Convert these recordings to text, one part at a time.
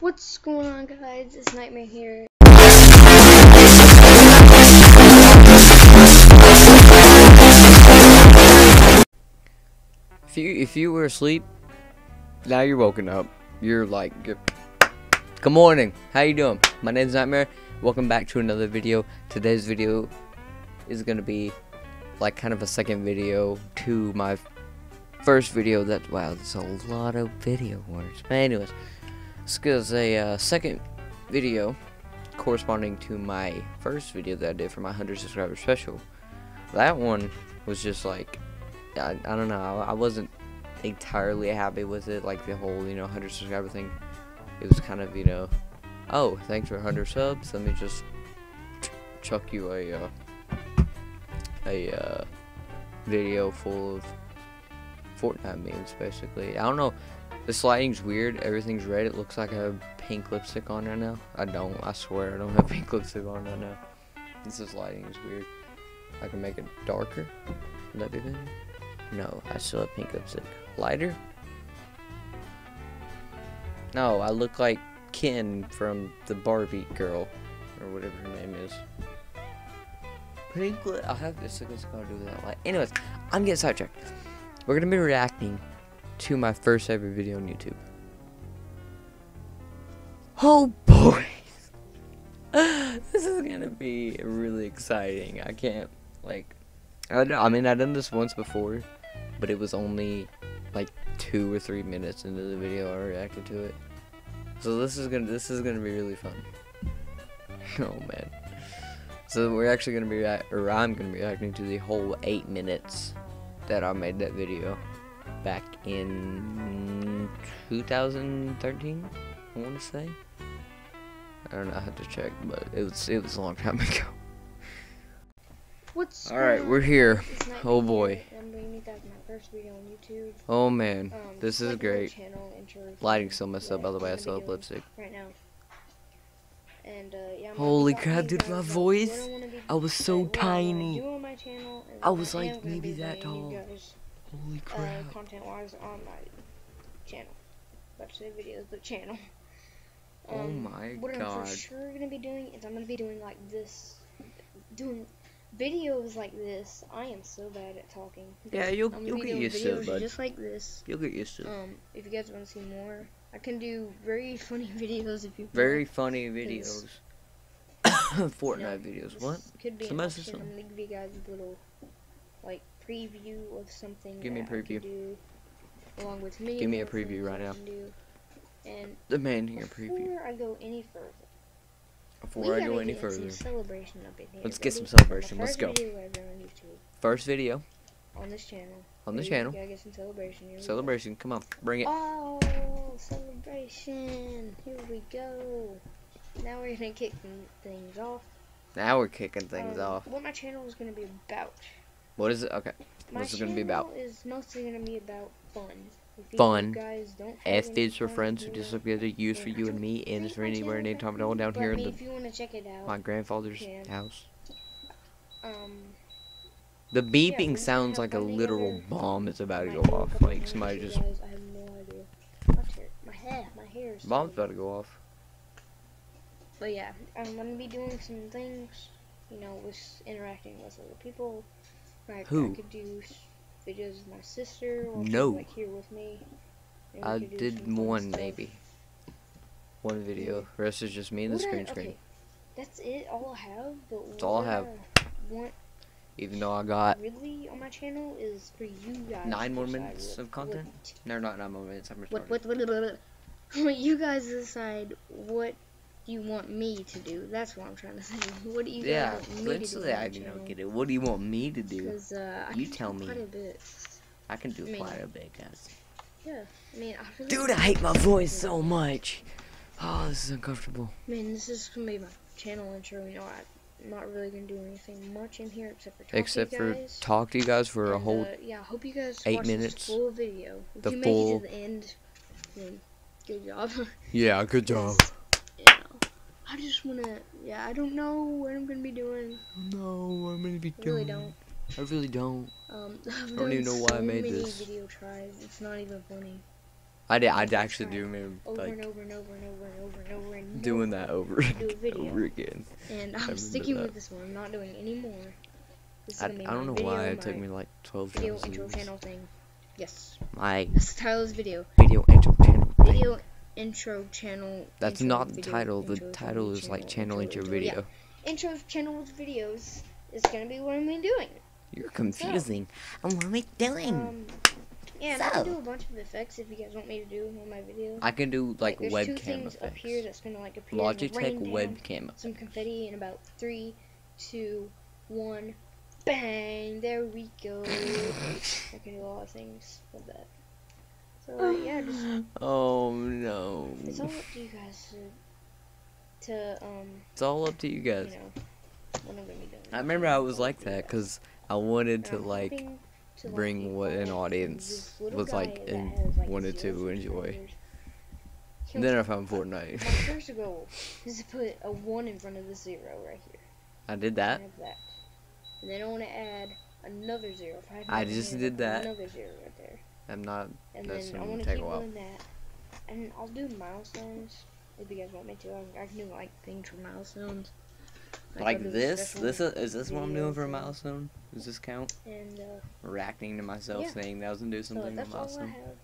What's going on guys? It's Nightmare here. If you if you were asleep, now you're woken up. You're like, good, good morning. How you doing? My name's Nightmare. Welcome back to another video. Today's video is gonna be like kind of a second video to my first video. That wow, that's a lot of video words. But anyways, this is a uh, second video corresponding to my first video that I did for my 100 subscriber special. That one was just like I, I don't know. I wasn't entirely happy with it, like the whole, you know, 100 subscriber thing. It was kind of, you know, oh, thanks for 100 subs. Let me just ch chuck you a uh, a uh, video full of Fortnite memes, basically. I don't know. This lighting's weird. Everything's red. It looks like I have pink lipstick on right now. I don't. I swear I don't have pink lipstick on right now. This is lighting is weird. I can make it darker. Would that be better? No, I still have pink lipstick. Lighter? No, I look like Ken from the Barbie girl, or whatever her name is. Pink lip. I'll have this. Let's go do that light. Anyways, I'm getting sidetracked. We're gonna be reacting to my first ever video on YouTube. Oh boy, this is gonna be really exciting. I can't like. I, I mean, I've done this once before, but it was only like two or three minutes into the video I reacted to it. So this is gonna this is gonna be really fun. oh man. So we're actually gonna be or I'm gonna be reacting to the whole eight minutes that I made that video back in 2013. I want to say. I don't know. I have to check, but it was it was a long time ago. What's All right, we're here. Oh boy. here. I'm bringing back my first video on YouTube. Oh man, Um, this is great. Lighting's still messed up, by the way. I still have lipstick. Right now. And uh, yeah, Holy crap, dude, my voice. I wanna be- I was so like, what I wanna tiny. do on my channel, and I was like maybe that tall. Holy uh, content wise on my channel. About to say videos, but channel. Oh Um, my what I'm for sure gonna be doing is I'm gonna be doing like this, doing videos like this. I am so bad at talking. Yeah, you'll you'll get used to it, bud. just like this. You'll get used to it. Um, if you guys want to see more, I can do very funny videos if you. Very funny videos. Fortnite videos. What? Could be Somebody say option. I'm gonna give you guys a little, preview of something. Give me a that I could preview. do, along with many Give me a preview right now. And The man here preview. before I go any further, Before I go any further. celebration up in here. Let's get some celebration. Let's go. Video ever on YouTube First video on this channel. on the channel. Gotta get some celebration. Here. Celebration. Come on, bring it. Oh, celebration! Here we go. Now we're gonna kick things off. Now we're kicking things Um, off. What my channel is gonna be about. What is it? Okay. My What's it gonna be about? Is mostly gonna be about fun. Fun. F is for friends who with it, just look at the use for you and me, and is for anywhere and anytime down down here in the if you check it out, my grandfather's Yeah. house. um, The beeping gonna sounds like a literal bomb is about to go off. Like somebody just guys, I have no idea. My hair, my hair is. bomb's about to go off. But yeah, I'm gonna be doing some things, you know, with interacting with other people. Like Who? I could do videos with my sister. No. Like here with me. Maybe I did one maybe. One video. The rest is just me and the What I- screen screen. That's it, all I have. But That's all I have. Want Even though I got really on my channel is for you guys. Nine more minutes of content? What, no, not nine more minutes. I'm what, retarded. what, what, what, what, what you guys decide what you want me to do. That's what I'm trying to say. What do you Yeah, want me to do? literally, I don't get it. What do you want me to do? Because uh, I You can tell do me. Quite a bit. I can do I mean- quite a bit, guys. Yeah, I mean, I really Dude, I hate my voice so much. Oh, this is uncomfortable. I mean, this is gonna be my channel intro. You know, I'm not really gonna do anything much in here except for talk Except to you guys. for talk to you guys for a whole. uh, yeah, I hope you guys eight minutes. This full video. If The you full- make it to the end, then good job. Yeah, good job. I just wanna. Yeah, I don't know what I'm gonna be doing. No, I'm gonna be doing. I really don't. I really don't. Um, I've don't done even know why I made many this. video tries. It's not even funny. I did. I I'll actually do remember over and over and over and over and over and over and doing that over do and over again. And I I'm sticking that. with this one. I'm not doing any more. I, I don't know why it took me like 12 video intro channel thing. Yes, My that's title video. video intro channel thing. Video intro channel. That's intro not the video, title. The title video, is like channel intro yeah. video. Intro channel with videos is gonna be what I'm doing. You're confusing. And what am I doing? Um, yeah, and I can do a bunch of effects if you guys want me to do on my videos. I can do like two webcam things up here effects. that's gonna like appear. Logitech rain down webcam. Some confetti in about three, two, one, bang! There we go. I can do a lot of things with that. So yeah, just Oh no. it's all up to you guys to, to um, It's all up to you guys. you know. I remember I was like that because I wanted to like to, like, bring what an audience was, like, and has, like, wanted to enjoy. And then I found Fortnite. My first goal is to put a one in front of the zero right here. I did that. have that. And then I want to add another zero. I, I just did that. Another zero right there. I'm not. And That's then I want to take a keep doing that. And I'll do milestones if you guys want me to. I, I can do like things for milestones. Like I'll this? This is, is this what I'm doing for a milestone? Does this count? And uh, Reacting to myself Yeah. saying that I was gonna do so something all I milestone. have.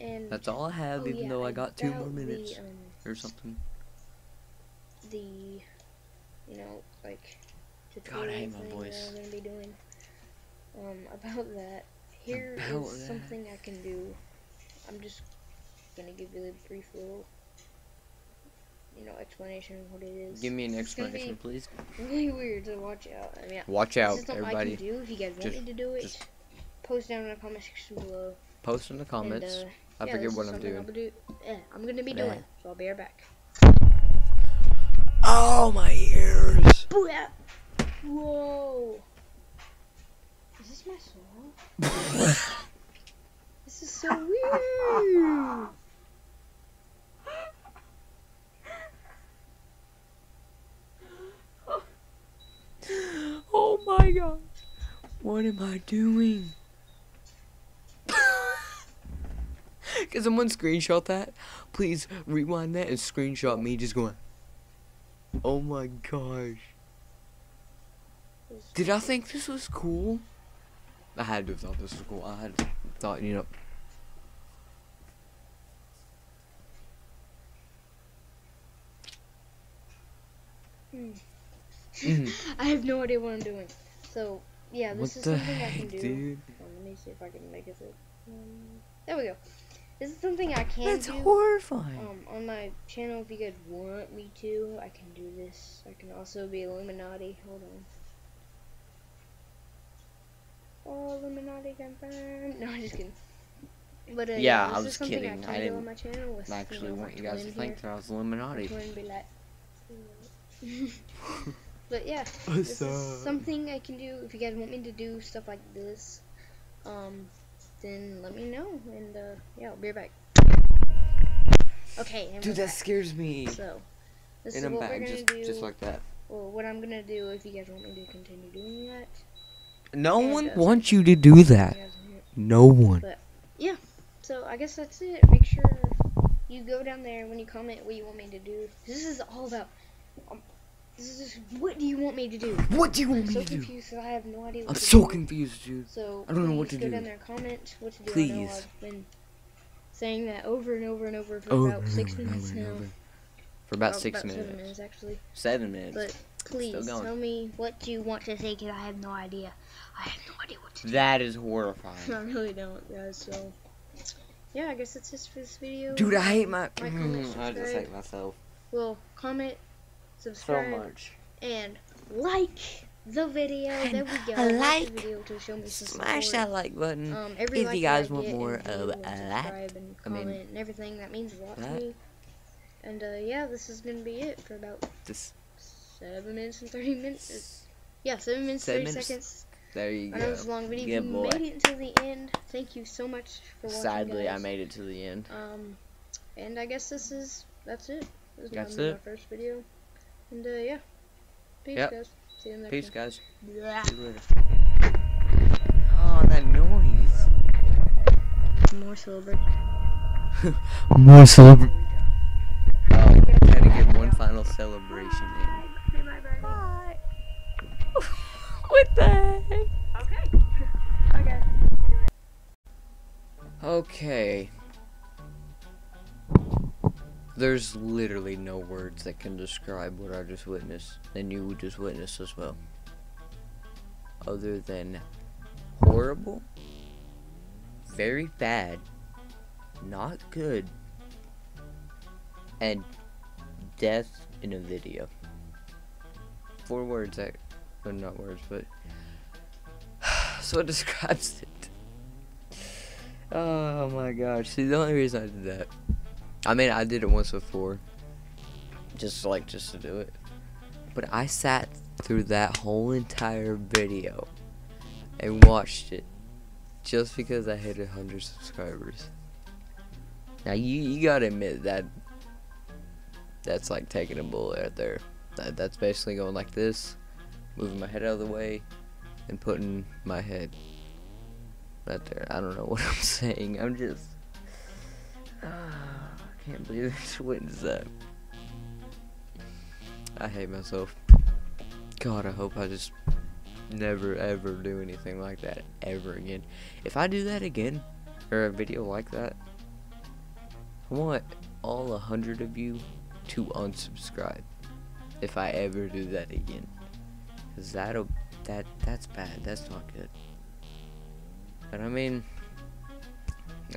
And That's all I have, oh, even yeah, though I got two more minutes The, um, or something. the you know like God, I hate my voice. I'm gonna be doing um about that. Here is About that. something I can do. I'm just gonna give you a brief little you know explanation of what it is. Give me an It's gonna explanation, please. really weird to watch out. I mean, Watch this out, is something I everybody. can do. If you guys want Just- me to do it, just- post down in the comment section below. Post in the comments. And, uh, I yeah, forget what I'm doing. I'll do, yeah, I'm gonna be Yeah. doing. So I'll be right back. Oh my ears! Booyah! Whoa! My? This is so weird. oh my god! What am I doing? Can someone screenshot that? Please rewind that and screenshot me just going. Oh my gosh. Did I think this was cool? I had to have thought this was cool. I had thought, you know. Mhm. I have no idea what I'm doing. So yeah, this what is something I can do. dude? Um, let me see if I can make it. Um, there we go. This is something I can That's do. horrifying. Um, on my channel, if you guys want me to, I can do this. I can also be Illuminati. Hold on. Oh, Illuminati confirmed. No, I'm just kidding. But uh, Yeah, this I was kidding. I, I didn't on my channel with, I actually you know, want you guys to think that I was Illuminati. twin be but yeah, this is something I can do. If you guys want me to do stuff like this, um, then let me know. And uh, yeah, I'll be right back. Okay, and Dude, that back. scares me. So, this And is I'm what we're gonna just, do. just like that. well, what I'm gonna do if you guys want me to continue doing that. No And, one uh, wants you to do that. you guys can hear- No one. Yeah. So I guess that's it. Make sure you go down there when you comment what you want me to do. This is all about. Um, this is just, what do you want me to do? What do you want I'm me so to do? confused. 'cause I have no idea. What I'm so do. confused, dude. So I don't know what to go do. down there, comment what to do. I Please. I've been saying that over and over and over for Over about and six and minutes and now. For about Well, six about minutes. Seven minutes actually. Seven minutes. But please tell me what you want to say because I have no idea. I have no idea what to do. that is horrifying. I really don't, guys. So yeah, I guess that's it for this video. Dude, I hate my. Like, comment, Mm, I just hate myself Well, comment, so subscribe, much. and like the video. And there we go. a Like like. the video to show me some Smash support. that like button. Um, every If like you guys want more of view a and that, I mean, comment and everything, that means a lot that. to me. And uh, yeah, this is gonna be it for about Just seven minutes and thirty minutes. Yeah, seven minutes Seven thirty minutes. seconds. there you I know go. it's a long video. Yeah, if you boy. made it until the end, thank you so much for watching. Sadly, I made it to the end. Um, and I guess this is that's it. This is That's my, my first video. And uh, yeah, peace, Yep. guys. See you in the next Peace, one. guys. Blah. See you later. Oh, that noise. More celebrate. More celebr. Oh, had to get one final celebration Okay. There's literally no words that can describe what I just witnessed, and you just witnessed as well. Other than horrible, very bad, not good, and death in a video. Four words that, well, not words, but so it describes it. Oh my gosh. See, the only reason I did that. I mean, I did it once before. Just like, just to do it. But I sat through that whole entire video and watched it just because I hit 100 subscribers. Now, you, you gotta admit that that's like taking a bullet right there. That, that's basically going like this, moving my head out of the way, and putting my head right there. I don't know what I'm saying. I'm just. Ah, I can't believe I just witnessed that. I hate myself. God, I hope I just never ever do anything like that ever again. If I do that again, or a video like that, I want all a hundred of you to unsubscribe. If I ever do that again, cause that'll that that's bad. That's not good. But I mean,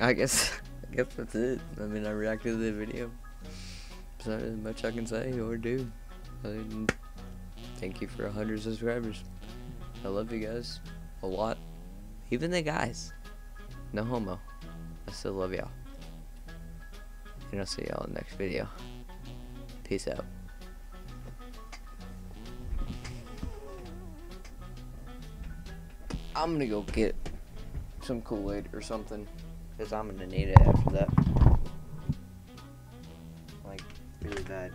I guess I guess that's it. I mean, I reacted to the video. There's not as much I can say or do. Other than thank you for 100 subscribers. I love you guys a lot. Even the guys. No homo. I still love y'all. And I'll see y'all in the next video. Peace out. I'm gonna go get some Kool-Aid or something. Because I'm gonna need it after that. Like, really bad.